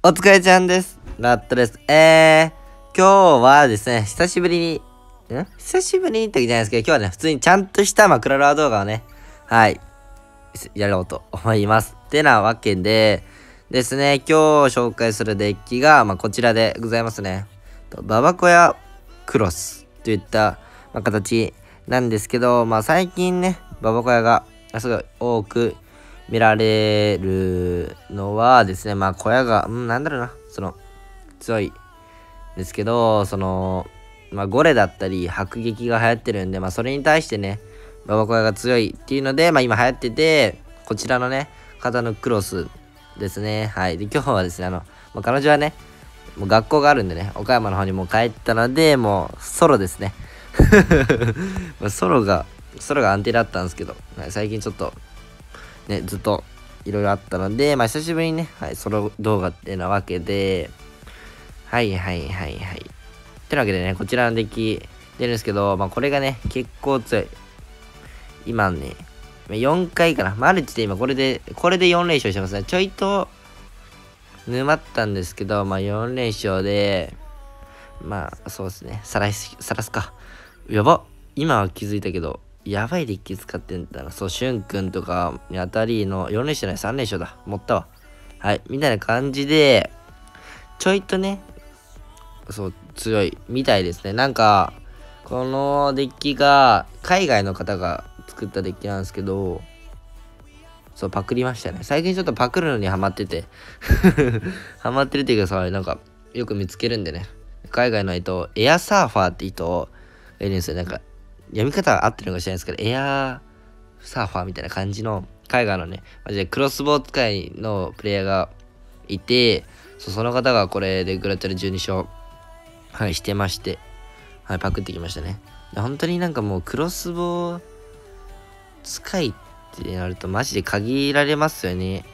お疲れちゃんです。ラットです。えー、今日はですね、久しぶりに、ん？久しぶりにってわけじゃないですけど、今日はね、普通にちゃんとしたマクラロワ動画をね、はい、やろうと思います。ってなわけで、ですね、今日紹介するデッキが、まあ、こちらでございますね。ババコヤクロスといった、まあ、形なんですけど、まあ、最近ね、ババコヤがすごい多く見られるのはですね、まあ、小屋が、うん、なんだろうな、その、強いですけど、その、まあ、ゴレだったり、迫撃が流行ってるんで、まあ、それに対してね、ババコヤが強いっていうので、まあ、今流行ってて、こちらのね、型のクロスですね。はい。で、今日はですね、あの、まあ、彼女はね、もう学校があるんでね、岡山の方にもう帰ったので、もうソロですね。まあソロが、ソロが安定だったんですけど、最近ちょっと、ね、ずっといろいろあったので、まあ久しぶりにね、はい、ソロ動画ってなわけで、はいはいはいはい。てなわけでね、こちらのデッキ出るんですけど、まあこれがね、結構強い。今ね、4回かな。マルチで今これで、これで4連勝してますね。ちょいと、沼ったんですけど、まあ4連勝で、まあそうですね。さらす、さらすか。やば今は気づいたけど、やばいデッキ使ってんだな。そう、しゅんくんとかにあたりの4連勝じゃない、3連勝だ。持ったわ。はい。みたいな感じで、ちょいとね、そう、強いみたいですね。なんか、このデッキが、海外の方が作ったデッキなんですけど、そう、パクりましたね。最近ちょっとパクるのにハマってて、ハマってるっていうかさ、なんか、よく見つけるんでね。海外の人、エアサーファーって人がいるんですよ。なんか、読み方は合ってるのか知らないですけど、エアーサーファーみたいな感じの、海外のね、マジでクロスボウ使いのプレイヤーがいて、そその方がこれでグラチャル12勝、はい、してまして、はい、パクってきましたね。で本当になんかもうクロスボウ使いってなるとマジで限られますよね。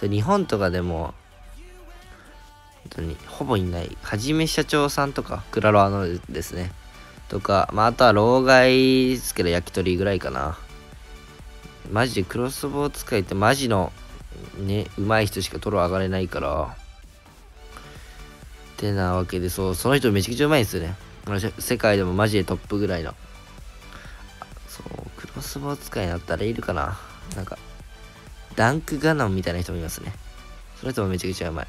日本とかでも、本当にほぼいない。はじめ社長さんとか、クラロワのですね。とか、まあ、あとは老害ですけど焼き鳥ぐらいかな。マジでクロスボウ使いってマジのね、上手い人しかトロ上がれないから。ってなわけで、そう、その人めちゃくちゃ上手いんですよね。世界でもマジでトップぐらいの。そう、クロスボウ使いになったらいるかな。なんか、ダンクガノンみたいな人もいますね。その人もめちゃくちゃうまい。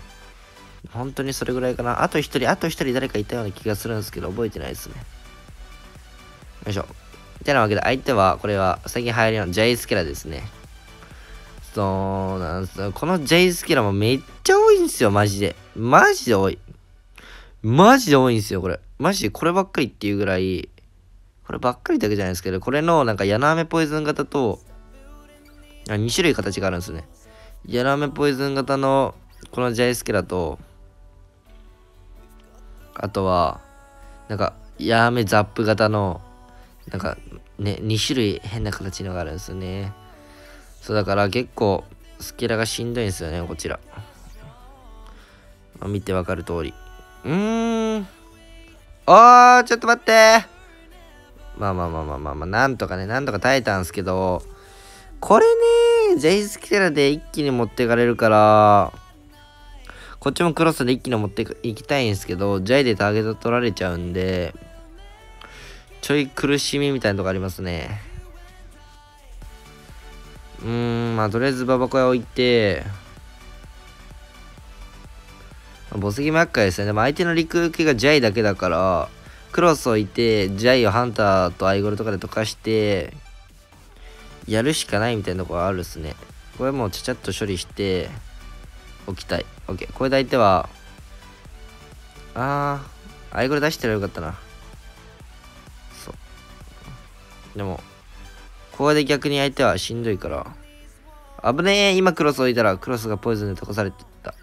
本当にそれぐらいかな。あと一人、あと一人誰かいたような気がするんですけど、覚えてないですね。よいしょ。てなわけで、相手は、これは、最近流行りのジャイスケラですね。そうなんですよ。このジャイスケラもめっちゃ多いんですよ、マジで。マジで多い。マジで多いんですよ、これ。マジでこればっかりっていうぐらい、こればっかりだけじゃないですけど、これのなんかヤナアメポイズン型と、あ2種類形があるんですね。ヤナアメポイズン型のこのジャイスケラと、あとは、なんか、ヤーメザップ型の、なんか、ね、2種類変な形のがあるんですよね。そうだから結構、スケラがしんどいんですよね、こちら。まあ見てわかる通り。うーん。おー、ちょっと待ってまあまあまあまあまあまあ、なんとかね、なんとか耐えたんすけど、これね、ジェイスキャラで一気に持っていかれるから、こっちもクロスで一気に持っていきたいんですけど、ジャイでターゲット取られちゃうんで、ちょい苦しみみたいなとこありますね。うーん、まあとりあえずババコヤ置いて、墓石も厄介ですね。でも相手の陸受けがジャイだけだから、クロス置いて、ジャイをハンターとアイゴルとかで溶かして、やるしかないみたいなところあるっすね。これもうちゃちゃっと処理して、おきたい。オッケー。これで相手は、あー、アイゴル出したらよかったな。でも、ここで逆に相手はしんどいから、危ねえ今クロス置いたらクロスがポイズンで溶かされてた。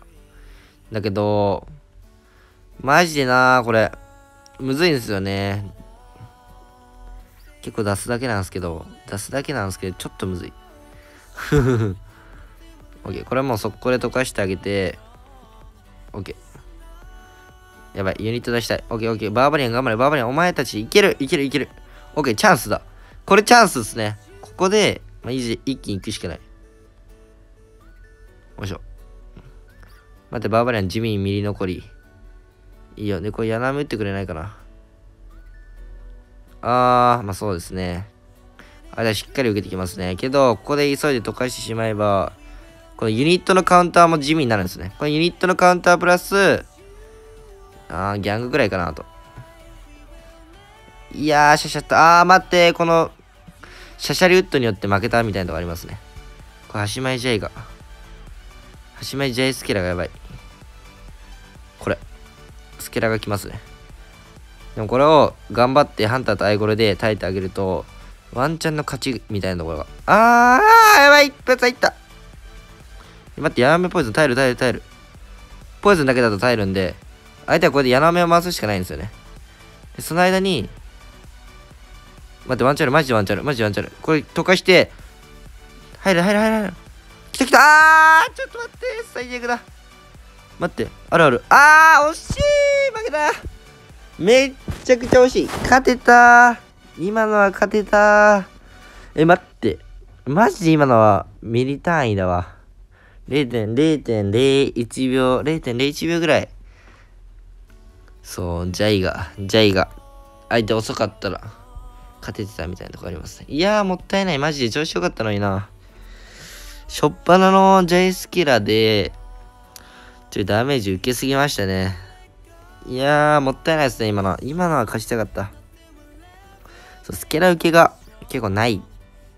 だけど、マジでなこれ、むずいんですよね。結構出すだけなんですけど、出すだけなんですけど、ちょっとむずい。OK。これもう速攻で溶かしてあげて、OK。やばい、ユニット出したい。OK、OK。バーバリアン頑張れ、バーバリアン、お前たちいける、いける、いける。OK、チャンスだ。これチャンスですね。ここで、まあ、一気に行くしかない。よいしょ。待って、バーバリアン地味にミリ残り。いいよ。で、これ柳打ってくれないかな。あー、まあそうですね。あれはしっかり受けてきますね。けど、ここで急いで溶かしてしまえば、このユニットのカウンターも地味になるんですね。このユニットのカウンタープラス、あー、ギャングぐらいかなと。いやー、シャシャッと、あー、待って、この、シャシャリウッドによって負けたみたいなとこありますね。これ、ハシマイジャイが。ハシマイジャイスケラがやばい。これ。スケラが来ますね。でもこれを頑張ってハンターとアイゴレで耐えてあげると、ワンチャンの勝ちみたいなところが。あー、やばい一発入った待って、ヤナメポイズン耐える耐える耐える。ポイズンだけだと耐えるんで、相手はこれでヤナメを回すしかないんですよね。で、その間に、待って、ワンチャンある、マジでワンチャンある、マジでワンチャンある。これ、溶かして、入る、入る、入る、入る。来た来たあーちょっと待って、最悪だ。待って、あるある。あー惜しい負けためっちゃくちゃ惜しい。勝てた今のは勝てたえ、待って。マジで今のはミリ単位だわ。0.0.01秒、0.01秒ぐらい。そう、ジャイが、ジャイが、相手遅かったら、勝ててたみたいなとこあります。いやー、もったいない。マジで調子よかったのにな。しょっぱなのジャイスキラで、ちょ、ダメージ受けすぎましたね。いやー、もったいないですね、今のは。今のは勝ちたかった。そう、スケラ受けが結構ない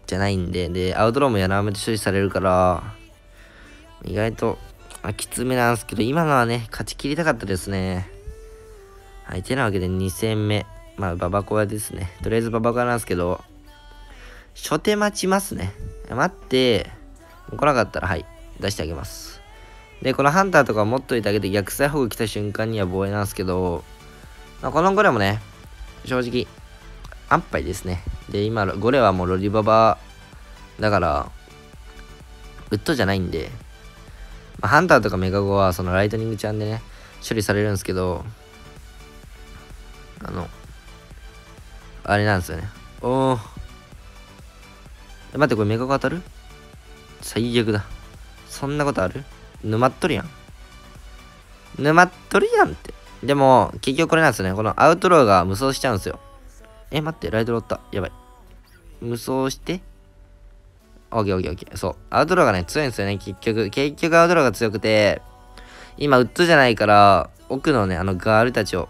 じゃないんで、で、アウトローもやらめて処理されるから、意外と、あ、きつめなんですけど、今のはね、勝ち切りたかったですね。はい、てなわけで2戦目。まあ、ババコアですね。とりあえずババコアなんですけど、初手待ちますね。待って、来なかったら、はい、出してあげます。で、このハンターとか持っといてあげて逆サイ保護来た瞬間には防衛なんですけど、まあ、この5レもね、正直、安牌ですね。で、今、5レはもうロリババだから、ウッドじゃないんで、まあ、ハンターとかメガゴはそのライトニングちゃんでね、処理されるんですけど、あの、あれなんですよね。おー。待って、これメガゴ当たる？最悪だ。そんなことある？沼っとるやん。沼っとるやんって。でも、結局これなんですよね。このアウトローが無双しちゃうんですよ。え、待って、ライドロッタ。やばい。無双して。オッケーオッケーオッケー。そう。アウトローがね、強いんですよね、結局。結局アウトローが強くて、今、ウッドじゃないから、奥のね、あのガールたちを、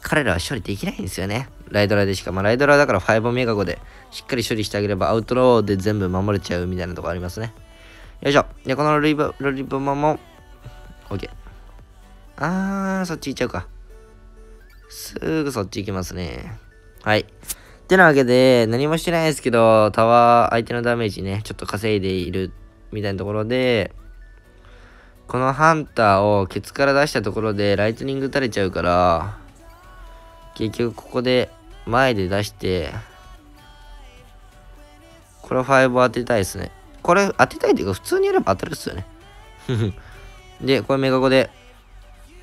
彼らは処理できないんですよね。ライドラでしか。まあ、ライドラだから5メガ5で、しっかり処理してあげれば、アウトローで全部守れちゃうみたいなとこありますね。よいしょ。で、このロリボ、ロリボマも、OK。あー、そっち行っちゃうか。すぐそっち行きますね。はい。てなわけで、何もしてないですけど、タワー、相手のダメージね、ちょっと稼いでいる、みたいなところで、このハンターをケツから出したところで、ライトニング打たれちゃうから、結局ここで前で出して、これ5当てたいですね。これ当てたいっていうか、普通にやれば当たるっすよね。で、これメガゴで、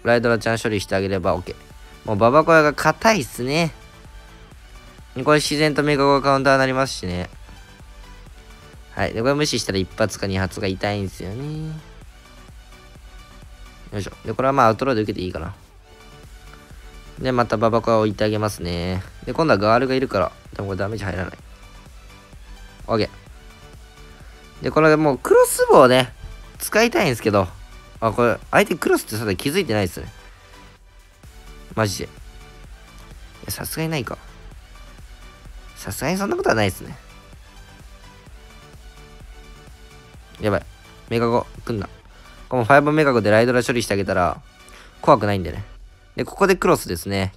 ライドラちゃん処理してあげれば OK。もうババコヤが硬いっすね。これ自然とメガゴカウンターになりますしね。はい。で、これ無視したら一発か二発が痛いんですよね。よいしょ。で、これはまあアウトローで受けていいかな。で、またババコア置いてあげますね。で、今度はガールがいるから、でもこれダメージ入らない。OK。で、これもうクロスボウね、使いたいんですけど、あ、これ、相手クロスってさて、気づいてないですね。マジで。いやさすがにないか。さすがにそんなことはないですね。やばい。メガゴ、来んな。この5メガゴでライドラ処理してあげたら、怖くないんでね。で、ここでクロスですね。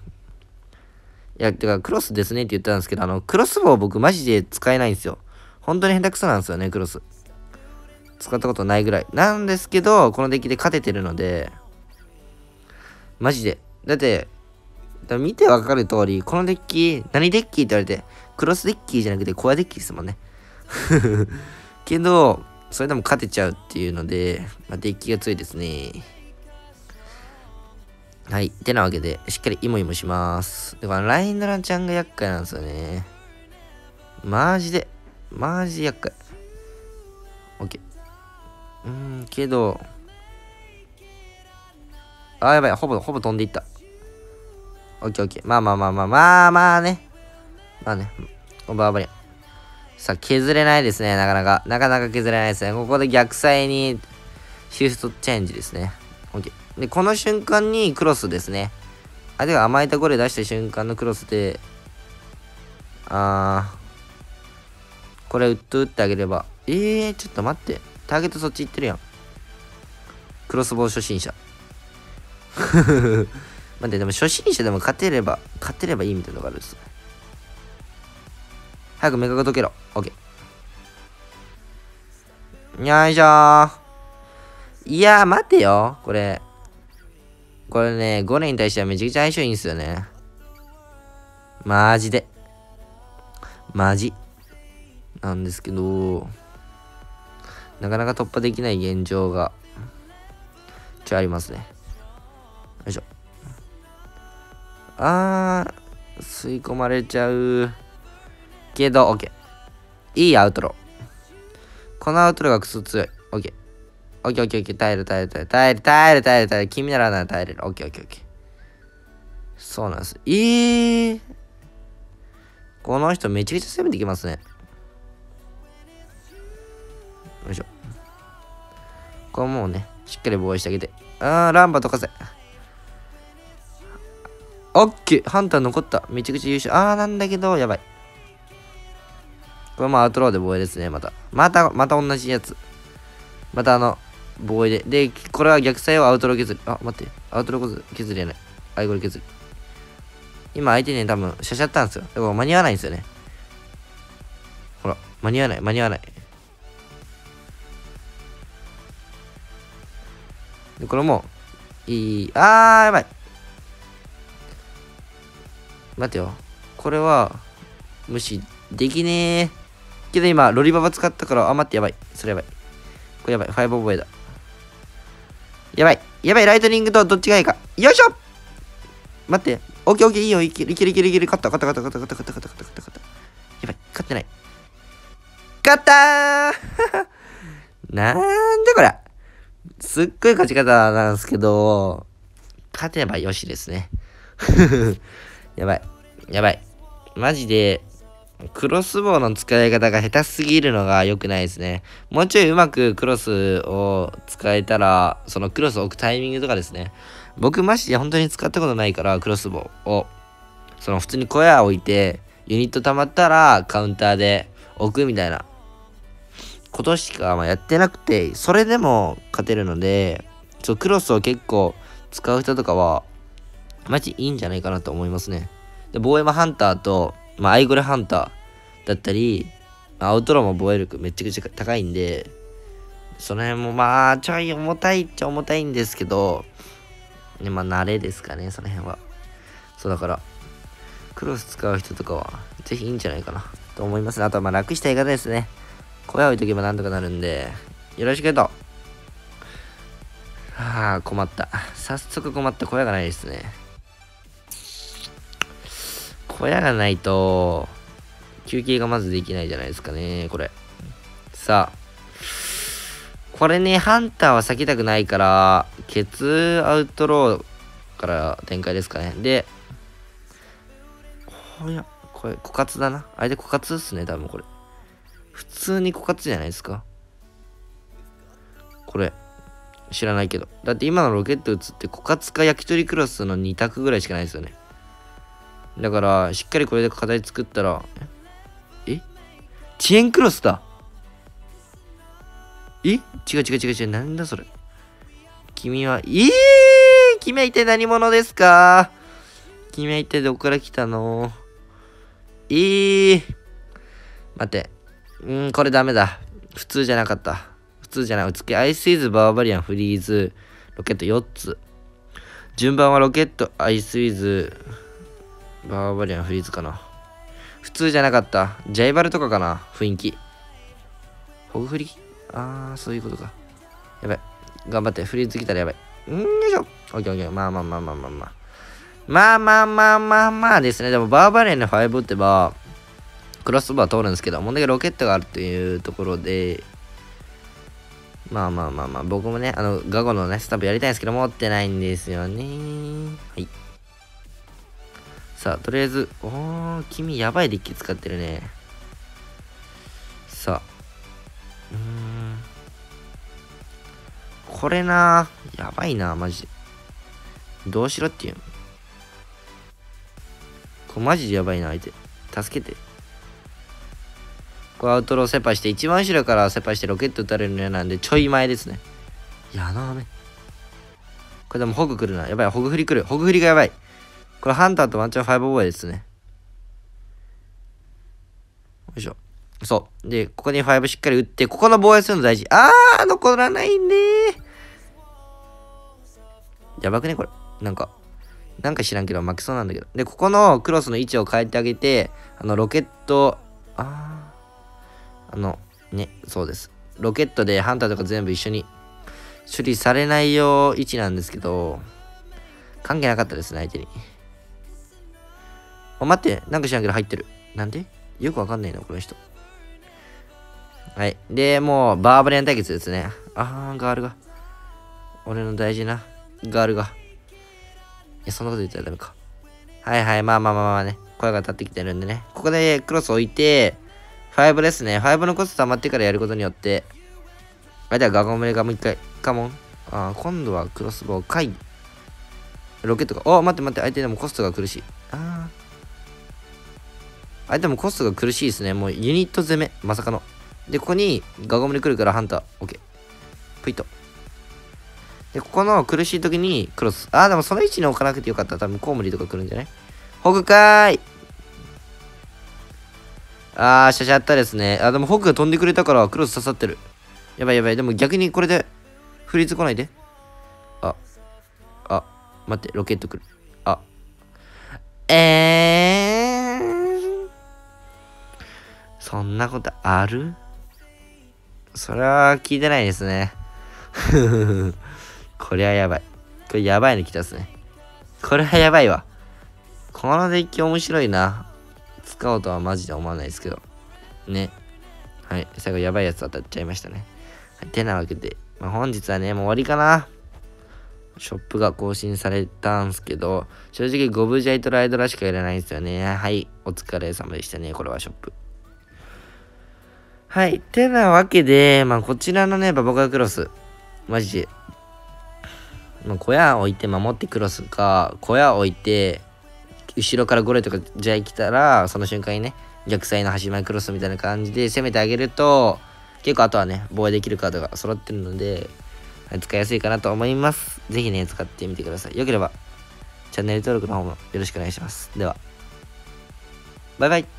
いや、てか、クロスですねって言ったんですけど、あの、クロスボウ僕マジで使えないんですよ。本当に下手くそなんですよね、クロス。使ったことないぐらい。なんですけど、このデッキで勝ててるので、マジで。だって、見てわかる通り、このデッキ、何デッキって言われて、クロスデッキじゃなくてコアデッキですもんね。けど、それでも勝てちゃうっていうので、まあ、デッキが強いですね。はい。てなわけで、しっかりイモイモします。でも、ラインドランちゃんが厄介なんですよね。マジで、マジ厄介。オッケー。うん、けど、あ、やばい。ほぼ、ほぼ飛んでいった。オッケーオッケー。まあまあまあまあまあまあね。まあね。バーバリア。さあ、削れないですね。なかなか。なかなか削れないですね。ここで逆サイにシフトチェンジですね。オッケー。で、この瞬間にクロスですね。相手が甘いところで出した瞬間のクロスで、あー、これウッド打ってあげれば。えー、ちょっと待って。ターゲットそっち行ってるやん。クロスボウ初心者。待って、でも初心者でも勝てれば、勝てればいいみたいなのがあるんです。早くメガが解けろ。オッケー。よいしょー。いやー、待てよ。これ。これね、5年に対してはめちゃくちゃ相性いいんですよね。マジで。マジ。なんですけど、なかなか突破できない現状が、ちょありますね。よいしょ。あー、吸い込まれちゃう。けど、OK。いいアウトロこのアウトロがクソ強い。OK。OK、OK、OK。耐える、耐える、耐える、耐える、耐える、耐える、耐える。君ならなら耐えれる。OK、OK、OK。そうなんです。えー。この人めちゃくちゃ攻めてきますね。よいしょ。これもうね、しっかり防衛してあげて。あー、ランバ溶かせ。オッケーハンター残った。めちゃくちゃ優秀。あー、なんだけど、やばい。これもアウトローで防衛ですね、また。また、また同じやつ。またあの、防衛で。で、これは逆サイをアウトロー削り。あ、待って。アウトロー削りやない。アイゴリ削り。今相手に多分、しゃしゃったんですよ。でも間に合わないんですよね。ほら、間に合わない、間に合わない。で、これも、いい。あー、やばい。待てよ。これは、無視できねえ。けど今、ロリババ使ったから、あ、待って、やばい。それやばい。これやばい。ファイブオボエだ。やばい。やばい。ライトニングとどっちがいいか。よいしょ待って。オッケーオッケー、いいよ。いけるいけるいけるいける。勝った、勝った、勝った、勝った、勝った、勝った、勝った、勝った。やばい。勝ってない。勝ったー なんでこれ。すっごい勝ち方なんですけど、勝てばよしですね。やばい。やばい。マジで、クロスボウの使い方が下手すぎるのが良くないですね。もうちょいうまくクロスを使えたら、そのクロスを置くタイミングとかですね。僕マジで本当に使ったことないから、クロスボウを。その普通に小屋置いて、ユニット溜まったらカウンターで置くみたいなことしかまやってなくて、それでも勝てるので、ちょクロスを結構使う人とかは、マジいいんじゃないかなと思いますね。で、防衛もハンターと、まあ、アイゴレハンターだったり、アウトローも防衛力めちゃくちゃ高いんで、その辺もまあ、ちょい重たいっちゃ重たいんですけど、ね、まあ、慣れですかね、その辺は。そうだから、クロス使う人とかは、ぜひいいんじゃないかな、と思いますね。あとはまあ、楽したい方ですね。小屋置いとけばなんとかなるんで、よろしくと。はあ、困った。早速困った小屋がないですね。小屋がないと、休憩がまずできないじゃないですかね、これ。さあ。これね、ハンターは避けたくないから、ケツアウトローから展開ですかね。で、これ、これ、枯渇だな。相手枯渇っすね、多分これ。普通に枯渇じゃないですか。これ、知らないけど。だって今のロケット撃つって枯渇か焼き鳥クロスの2択ぐらいしかないですよね。だから、しっかりこれで課題作ったら、え？遅延クロスだえ？違う違う違う違う、なんだそれ？君は、えー、君は一体何者ですか？君は一体どこから来たの？えー、待って。うん、これダメだ。普通じゃなかった。普通じゃない。つけ、アイスイズ、バーバリアン、フリーズ、ロケット4つ。順番はロケット、アイスイズ、バーバリアンフリーズかな。普通じゃなかった。ジャイバルとかかな雰囲気。ホグフリ？あー、そういうことか。やばい。頑張って。フリーズ来たらやばい。んよいしょ。オッケーオッケー。まあまあまあまあまあまあ。まあまあまあまあまあですね。でもバーバリアンの5打てば、クロスバー通るんですけど、問題がロケットがあるというところで、まあまあまあまあ、僕もね、あの、ガゴのね、スタンプやりたいんですけど、持ってないんですよね。はい。さあ、とりあえず、おー、君やばいデッキ使ってるね。さあ。うーん。これなやばいなマジ。どうしろっていうこれマジでやばいな、相手。助けて。これアウトローセパして、一番後ろからセパしてロケット撃たれるの嫌なんで、ちょい前ですね。やなめ。これでもホグ来るな。やばい、ホグ振り来る。ホグ振りがやばい。これハンターとワンチャンファイブボーイですね。よいしょ。そう。で、ここにファイブしっかり打って、ここの防衛するの大事。あー、残らないねやばくねこれ。なんか、なんか知らんけど負けそうなんだけど。で、ここのクロスの位置を変えてあげて、あの、ロケット、あー、あの、ね、そうです。ロケットでハンターとか全部一緒に処理されないよう位置なんですけど、関係なかったですね、相手に。あ、待って、なんか知らんけど入ってる。なんでよくわかんないな、この人。はい。で、もう、バーバリアン対決ですね。あー、ガールが。俺の大事なガールが。いや、そんなこと言ったらダメか。はいはい、まあまあまあまあね。声が立ってきてるんでね。ここでクロス置いて、5ですね。5のコスト溜まってからやることによって、あ、ではガゴムレがもう一回、カモン。あ、今度はクロスボウ、カイ。ロケットが、お待って待って、相手でもコストが苦しい。あ相手もコストが苦しいですね。もうユニット攻め、まさかの。で、ここにガゴムレ来るからハンター。オッケー。プイッと。で、ここの苦しい時にクロス。あー、でもその位置に置かなくてよかった。多分コウモリとか来るんじゃない？ホグかーいあー、しゃしゃったですね。あ、でもホグが飛んでくれたからクロス刺さってる。やばいやばい。でも逆にこれでフリーズ来ないで。あ、あ、待って、ロケット来る。あ、えー？そんなことある？それは聞いてないですね。これはやばい。これやばいの来たっすね。これはやばいわ。このデッキ面白いな。使おうとはマジで思わないですけど。ね。はい。最後やばいやつ当たっちゃいましたね。はい。てなわけで、まあ、本日はね、もう終わりかな。ショップが更新されたんすけど、正直ゴブジャイとライドラしかやらないんですよね。はい。お疲れ様でしたね。これはショップ。はい。てなわけで、まあ、こちらのね、バボカクロス。マジでまあ、小屋置いて守ってクロスか、小屋置いて、後ろからゴレとかじゃあ来たら、その瞬間にね、逆サイの端前クロスみたいな感じで攻めてあげると、結構あとはね、防衛できるカードが揃ってるので、使いやすいかなと思います。ぜひね、使ってみてください。よければ、チャンネル登録の方もよろしくお願いします。では、バイバイ。